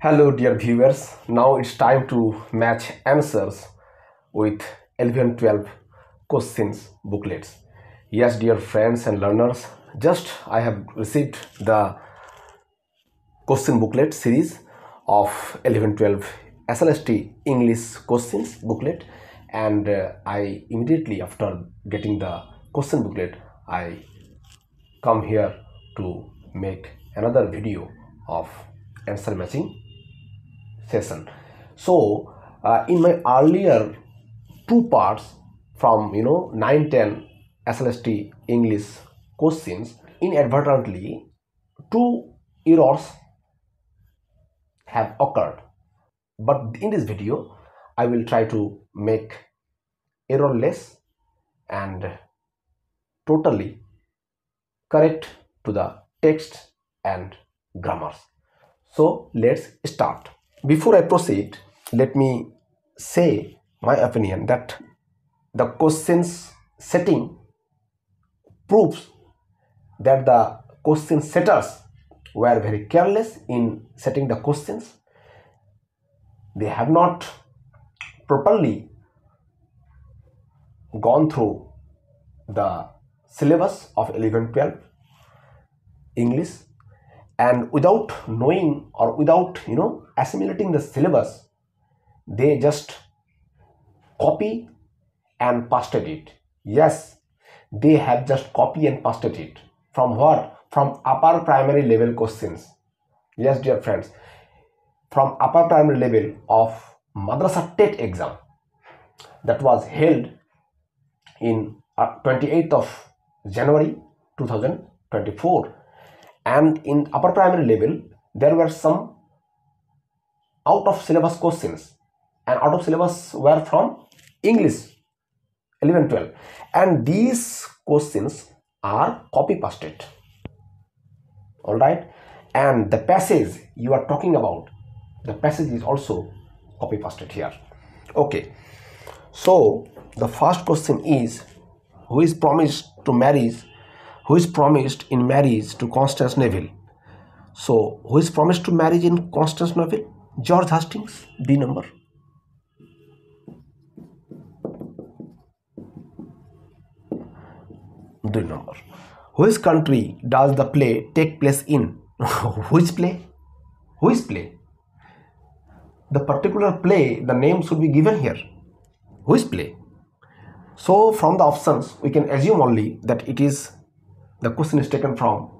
Hello, dear viewers. Now it's time to match answers with 11 12 questions booklets. Yes, dear friends and learners, just I have received the question booklet series of 11 12 SLST English questions booklet, and uh, I immediately after getting the question booklet, I come here to make another video of answer matching session. So uh, in my earlier two parts from you know 9 10 slst english questions inadvertently two errors have occurred. But in this video i will try to make errorless and totally correct to the text and grammars. So let's start before I proceed, let me say my opinion that the questions setting proves that the question setters were very careless in setting the questions. They have not properly gone through the syllabus of 11 12 English and without knowing or without you know assimilating the syllabus they just copy and pasted it. Yes they have just copy and pasted it. From what? From upper primary level questions. Yes dear friends. From upper primary level of madrasa tet exam that was held in uh, 28th of january 2024 and in upper primary level there were some out of syllabus questions and out of syllabus were from english 11 12 and these questions are copy pasted. All right? And the passage you are talking about the passage is also copy pasted here. Okay. So the first question is who is promised to marry who is promised in marriage to Constance Neville. So, who is promised to marriage in Constance Neville? George Hastings, B number. D number. Which country does the play take place in? Which play? Which play? The particular play, the name should be given here. Which play? So, from the options, we can assume only that it is the question is taken from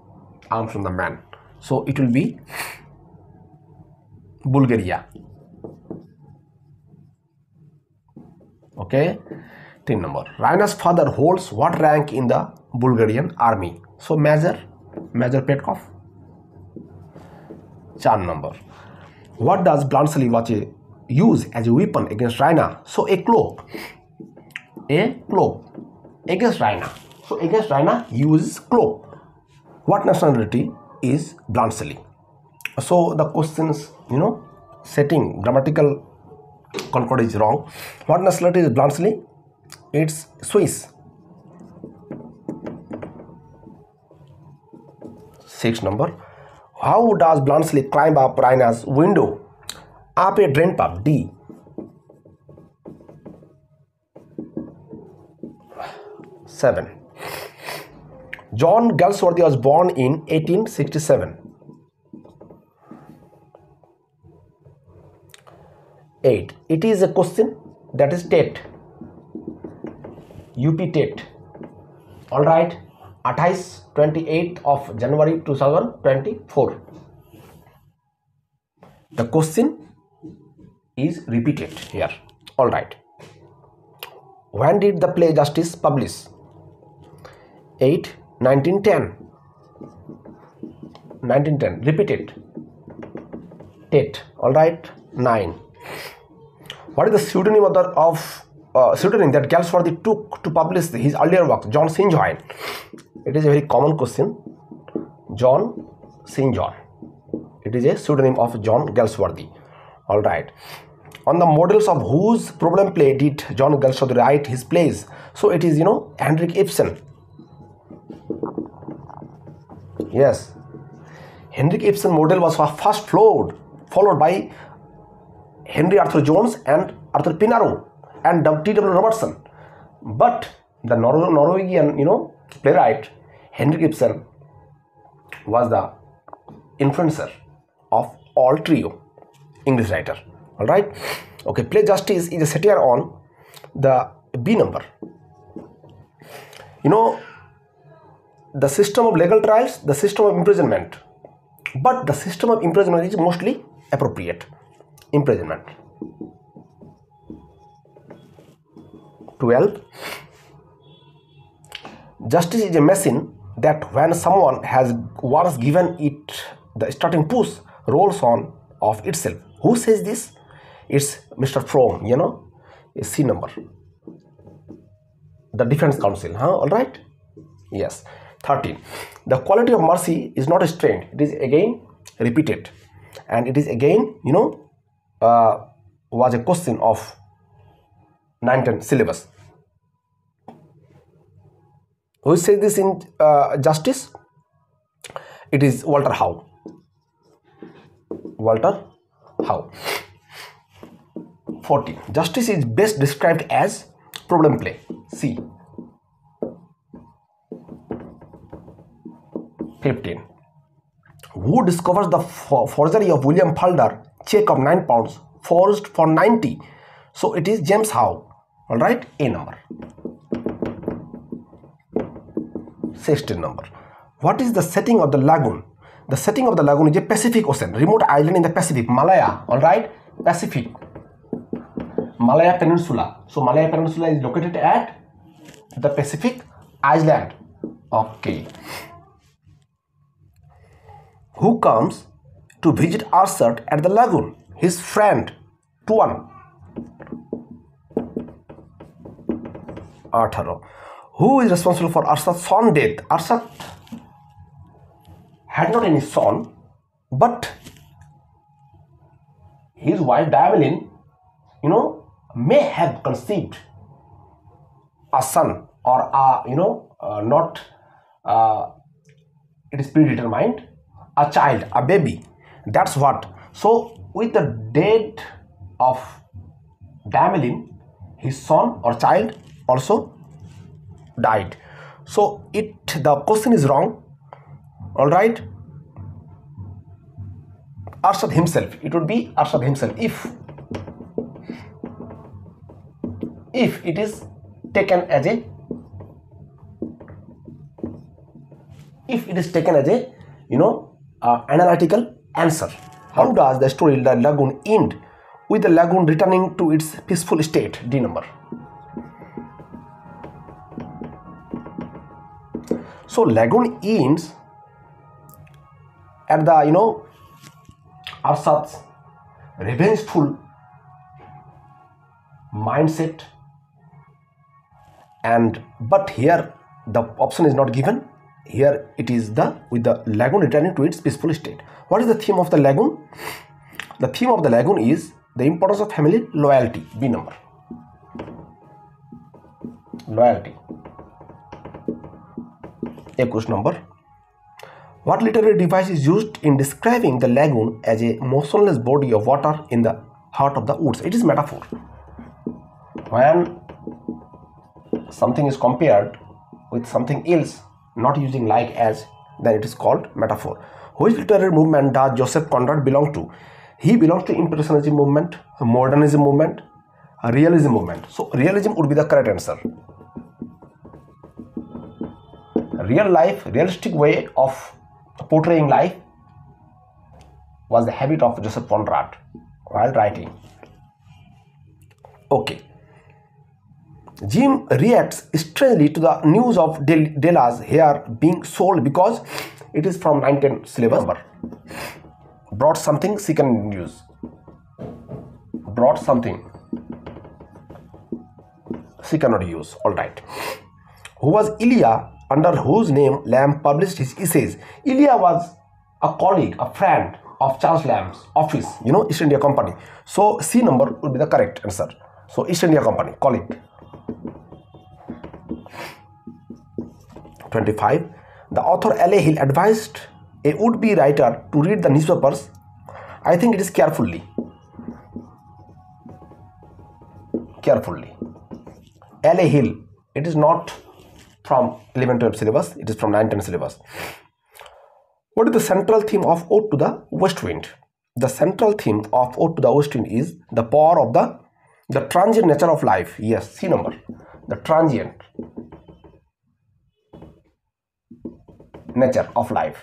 arms from the man so it will be bulgaria. Okay? Third number. Raina's father holds what rank in the bulgarian army? So major major Petkoff. Chan number. What does Bluntschli watch use as a weapon against Raina? So a cloak a cloak against Raina. So against Raina, uses cloak. What nationality is Bluntschli? So the questions, you know, setting grammatical concord is wrong. What nationality is Bluntschli? It's Swiss. Six number. How does Bluntschli climb up Raina's window? Up a drain. D. Seven. John Galsworthy was born in 1867. 8. It is a question that is TET. UP TET. Alright. 28th of January 2024. The question is repeated here. Alright. When did the play Justice publish? 8 1910 1910 repeat it tet all right 9 what is the pseudonym of, the, of uh, pseudonym that Galsworthy took to publish his earlier work John St. It is a very common question. John St. John. It is a pseudonym of John Galsworthy all right. On the models of whose problem play did John Galsworthy write his plays? So it is you know Henrik Ibsen. Yes, Henrik Ibsen model was first flawed followed by Henry Arthur Jones and Arthur Pinero and T.W. Robertson. But the Nor- Norwegian, you know, playwright Henrik Ibsen was the influencer of all trio English writer. All right. Okay. Play Justice is a satire on the B number. You know, the system of legal trials, the system of imprisonment, but the system of imprisonment is mostly appropriate. Imprisonment. 12. Justice is a machine that when someone has once given it the starting push rolls on of itself. Who says this? It's Mr. Frome, you know, a C number. The Defense Counsel, huh? All right? Yes. 13. The quality of mercy is not a strained, it is again repeated. And it is again, you know, uh, was a question of 910 syllabus. Who says this in uh, Justice? It is Walter Howe. Walter Howe. 14. Justice is best described as problem play. C. 15. Who discovers the forgery of William Falder check of 9 pounds forged for 90? So it is James Howe. Alright, A number. 16 number. What is the setting of the lagoon? The setting of the lagoon is a Pacific Ocean, remote island in the Pacific, Malaya, alright? Pacific. Malaya Peninsula. So Malaya Peninsula is located at the Pacific Island. Okay. Who comes to visit Arsat at the lagoon? His friend, Tuan. Arthur. Who is responsible for Arsat's son death? Arsat had not any son, but his wife Diamelen, you know, may have conceived a son or a, you know, uh, not, uh, it is predetermined, a child, a baby. That's what. So, with the death of Diamelen, his son or child also died. So, it the question is wrong. All right. Arsat himself. It would be Arsat himself if if it is taken as a if it is taken as a you know uh, analytical answer. How does the story of the lagoon end with the lagoon returning to its peaceful state? D number. So lagoon ends at the you know Arsat's revengeful mindset and but here the option is not given here it is the with the lagoon returning to its peaceful state. What is the theme of the lagoon? The theme of the lagoon is the importance of family loyalty b number. Loyalty. A equus number. What literary device is used in describing the lagoon as a motionless body of water in the heart of the woods? It is metaphor. When something is compared with something else not using like as then it is called metaphor. Which literary movement does joseph conrad belong to? He belongs to impressionism movement modernism movement realism movement. So realism would be the correct answer. Real life realistic way of portraying life was the habit of joseph conrad while writing. Okay Jim reacts strangely to the news of Del Della's hair being sold because it is from 19 syllabus. Brought something second news. Brought something. Second use. Alright. Who was Elia under whose name Lamb published his essays? Elia was a colleague, a friend of Charles Lamb's office, you know, East India Company. So C number would be the correct answer. So East India Company, colleague. 25. The author L.A. Hill advised a would-be writer to read the newspapers I think it is carefully. Carefully. LA Hill. It is not from 11 12 syllabus, it is from 9 10 syllabus. What is the central theme of Ode to the West Wind? The central theme of Ode to the West Wind is the power of the the transient nature of life. Yes, C number. The transient nature of life.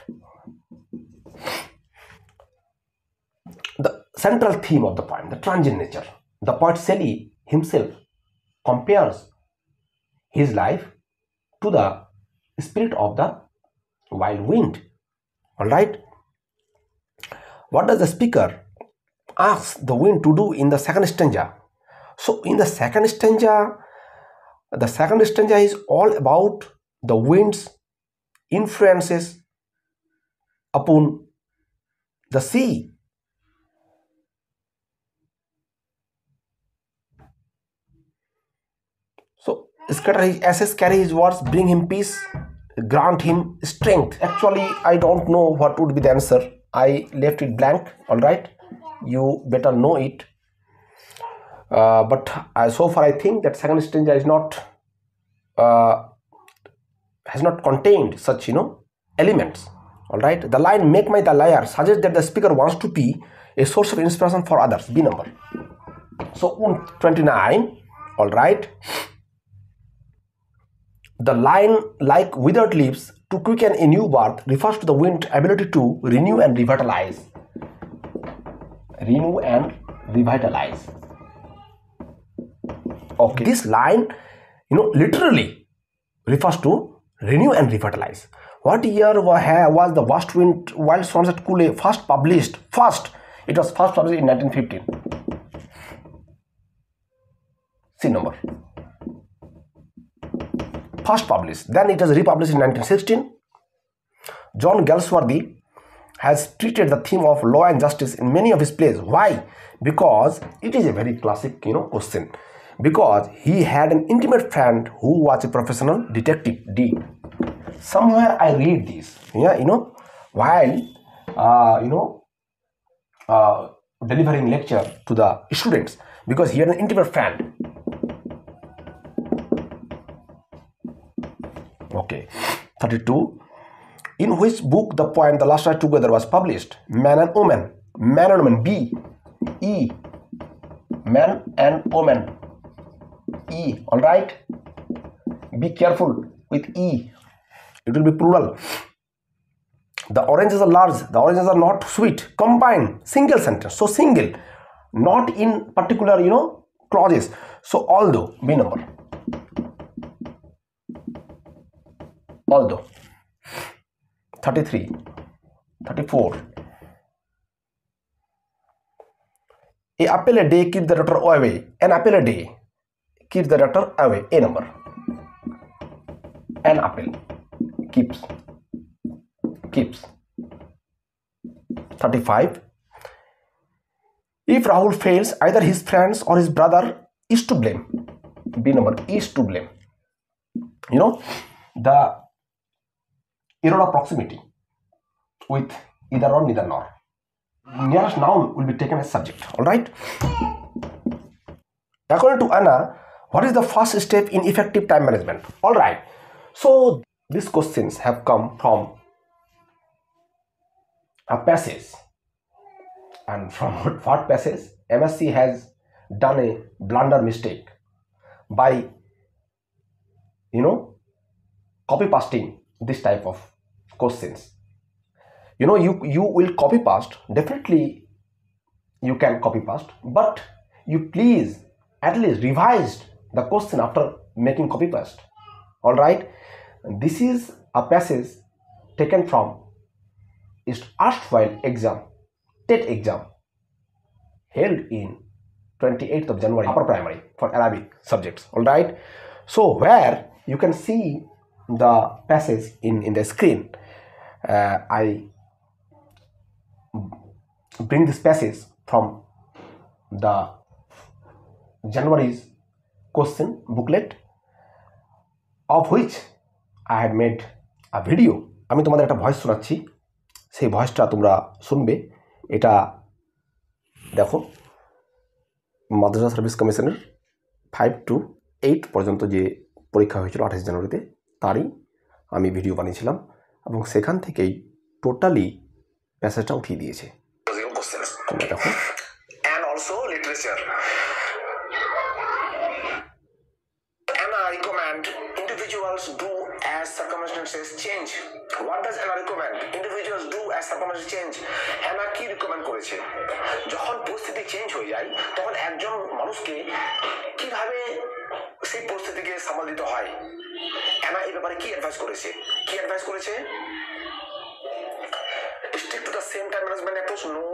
The central theme of the poem, the transient nature. The poet Shelley himself compares his life to the spirit of the wild wind. All right. What does the speaker ask the wind to do in the second stanza? So, in the second stanza, the second stanza is all about the wind's influences upon the sea. So, scatter his ashes, carry his words, bring him peace, grant him strength. Actually, I don't know what would be the answer. I left it blank. All right, you better know it. Uh, but uh, so far, I think that second stanza is not uh, has not contained such you know elements. All right, the line "Make my the lyre" suggests that the speaker wants to be a source of inspiration for others. B number. So, 29. All right. The line like withered leaves to quicken a new birth refers to the wind ability to renew and revitalize. Renew and revitalize. Okay. This line, you know, literally refers to renew and revitalize. What year was the West Wind Wild Swans at Coole first published? First, it was first published in 1915. C number first published. Then it was republished in 1916. John Galsworthy has treated the theme of law and justice in many of his plays. Why? Because it is a very classic, you know, question. Because he had an intimate friend who was a professional detective. D. Somewhere I read this. Yeah, you know, while uh, you know uh, delivering lecture to the students, because he had an intimate friend Okay. 32. In which book the poem The Last Ride Together was published? Man and Woman. Man and Woman. B. E. Man and Woman. E. Alright? Be careful with E. It will be plural. The oranges are large. The oranges are not sweet. Combine. Single sentence. So single. Not in particular, you know, clauses. So although. B number. although 33 34 a apple a day keep the doctor away an apple a day keeps the doctor away. A number. An apple. Keeps. Keeps. 35 if rahul fails either his friends or his brother is to blame. B number is to blame. You know the error of proximity with either or neither nor. Nearest noun will be taken as subject. All right? According to anna what is the first step in effective time management? All right. So these questions have come from a passage. And from what passage? Msc has done a blunder mistake by you know copy pasting this type of questions. You know you you will copy paste definitely you can copy paste but you please at least revise the question after making copy paste. All right? This is a passage taken from is erstwhile exam TET exam held in 28th of January upper primary for Arabic subjects. All right? So where you can see the passage in in the screen uh, I bring this passage from the January's question booklet, of which I had made a video. আমি তোমাদের একটা voice শোনাচ্ছি। সেই ভয়েসটা তোমরা শুনবে। এটা দেখো, মাদ্রাসা সার্ভিস কমিশনের ফাইভ টু এইট পর্যন্ত যে পরীক্ষা হয়েছিল আঠাশ জানুয়ারিতে, তারই আমি ভিডিও বানিয়েছিলাম এবং সেখান থেকেই টোটালি প্যাসেজটা উঠিয়ে দিয়েছে। তোমরা দেখো। As circumstances change. What does Anna recommend? Individuals do as circumstances change. Anna কি রিকমেন্ড করেছে যখন পরিস্থিতি চেঞ্জ হয়ে যায় তখন একজন মানুষকে কীভাবে সেই পরিস্থিতিকে সামাল দিতে হয় অ্যানা এই ব্যাপারে কি অ্যাডভাইস করেছে কি অ্যাডভাইস করেছে stick to the same time management approach no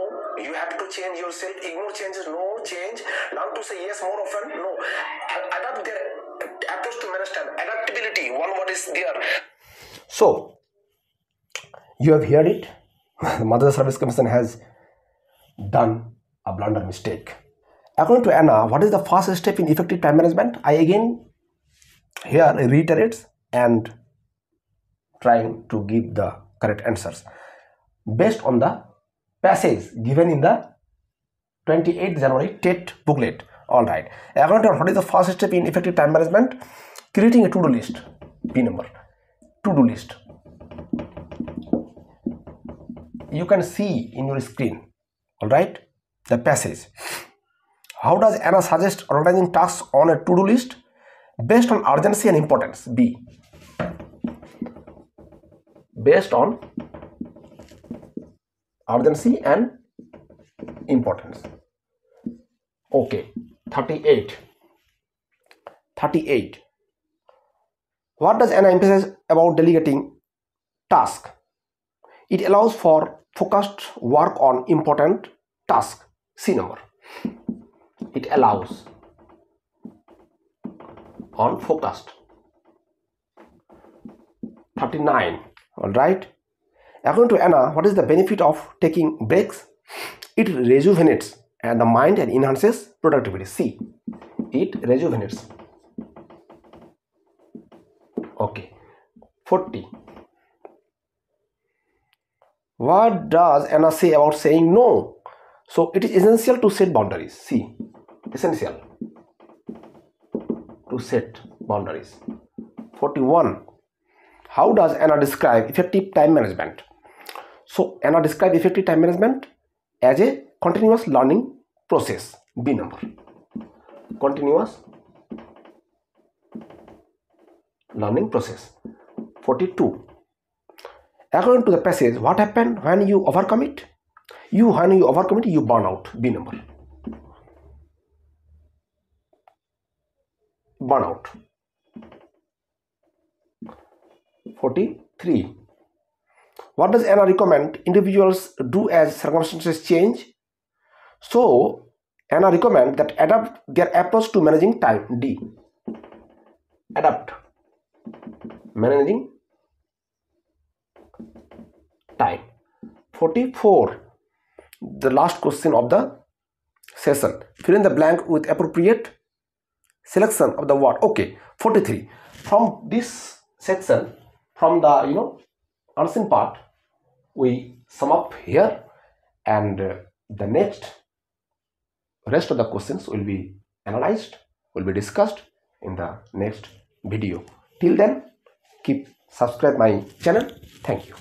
you have to change yourself ignore changes no change learn to say yes more often no adapt their approach to manage time adaptability one word is there So, you have heard it. The Madrasa Service Commission has done a blunder mistake. According to Anna, what is the first step in effective time management? I again here reiterates and trying to give the correct answers based on the passage given in the 28th January TET booklet. All right. According to what is the first step in effective time management? Creating a to-do list. P number. To-do list. You can see in your screen. All right. The passage. How does Anna suggest organizing tasks on a to-do list? Based on urgency and importance. B. Based on urgency and importance. Okay, 38. 38. What does Anna emphasize about delegating task? It allows for focused work on important task. C number. It allows on focused. 39. All right. According to Anna, what is the benefit of taking breaks? It rejuvenates and the mind and enhances productivity. C. It rejuvenates. Okay. 40. What does Anna say about saying no? So it is essential to set boundaries. see Essential to set boundaries. 41. How does Anna describe effective time management? So Anna describe effective time management as a continuous learning process. B number. Continuous learning process. 42. According to the passage, what happened when you overcome it? You when you overcome it, you burn out. B number. Burnout. 43. What does Anna recommend individuals do as circumstances change? So, Anna recommend that adapt their approach to managing time. D. Adapt. Managing time. 44. The last question of the session. Fill in the blank with appropriate selection of the word. Okay. 43. From this section, from the you know unseen part, we sum up here, and uh, the next rest of the questions will be analyzed, will be discussed in the next video. Till then, keep subscribe my channel. Thank you.